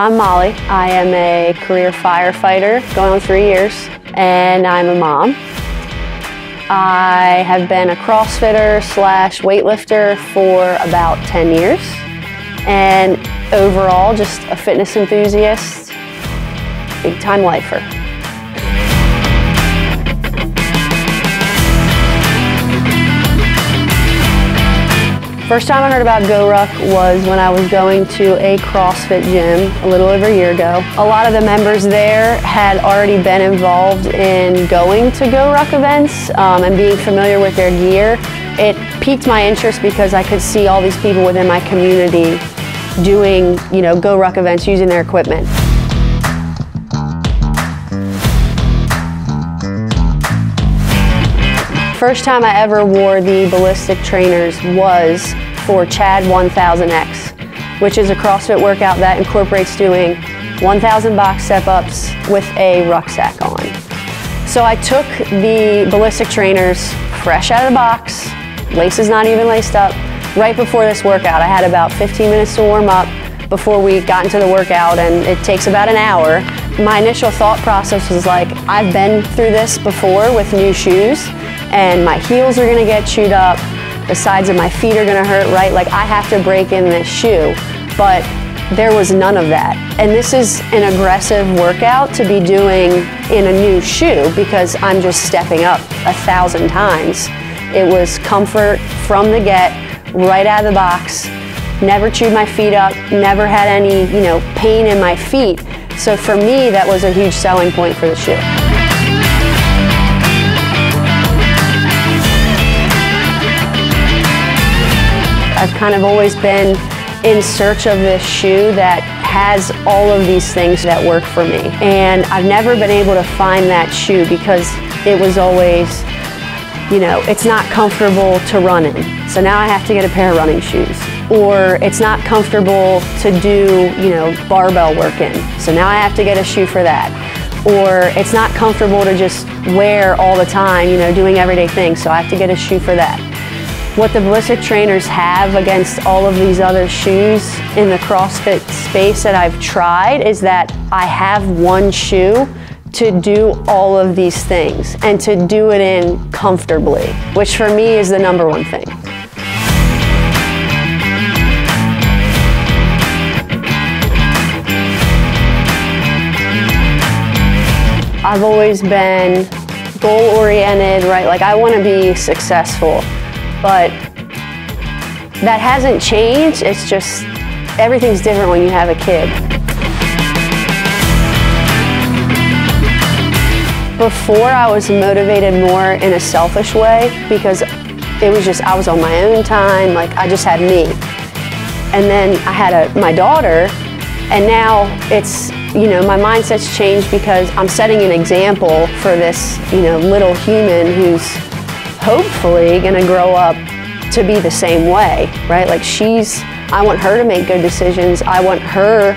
I'm Molly. I am a career firefighter going on three years, and I'm a mom. I have been a CrossFitter slash weightlifter for about 10 years, and overall just a fitness enthusiast, big time lifer. First time I heard about GoRuck was when I was going to a CrossFit gym a little over a year ago. A lot of the members there had already been involved in going to GoRuck events um, and being familiar with their gear. It piqued my interest because I could see all these people within my community doing, you know, GoRuck events using their equipment. First time I ever wore the ballistic trainers was for Chad 1000X, which is a CrossFit workout that incorporates doing 1,000 box step-ups with a rucksack on. So I took the ballistic trainers fresh out of the box, laces not even laced up, right before this workout. I had about 15 minutes to warm up before we got into the workout and it takes about an hour. My initial thought process was like, I've been through this before with new shoes and my heels are gonna get chewed up, the sides of my feet are gonna hurt, right? Like I have to break in this shoe, but there was none of that. And this is an aggressive workout to be doing in a new shoe because I'm just stepping up a thousand times. It was comfort from the get, right out of the box, never chewed my feet up, never had any, you know, pain in my feet. So for me, that was a huge selling point for the shoe. I've kind of always been in search of this shoe that has all of these things that work for me. And I've never been able to find that shoe because it was always, you know, it's not comfortable to run in. So now I have to get a pair of running shoes. Or it's not comfortable to do, you know, barbell work in. So now I have to get a shoe for that. Or it's not comfortable to just wear all the time, you know, doing everyday things. So I have to get a shoe for that. What the ballistic trainers have against all of these other shoes in the CrossFit space that I've tried is that I have one shoe to do all of these things and to do it in comfortably, which for me is the number one thing. I've always been goal oriented, right? Like I want to be successful but that hasn't changed. It's just everything's different when you have a kid. Before I was motivated more in a selfish way because it was just, I was on my own time, like I just had me. And then I had a, my daughter and now it's, you know, my mindset's changed because I'm setting an example for this, you know, little human who's hopefully going to grow up to be the same way, right? Like she's, I want her to make good decisions. I want her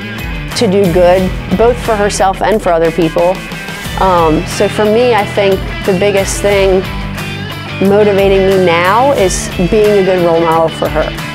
to do good, both for herself and for other people. Um, so for me, I think the biggest thing motivating me now is being a good role model for her.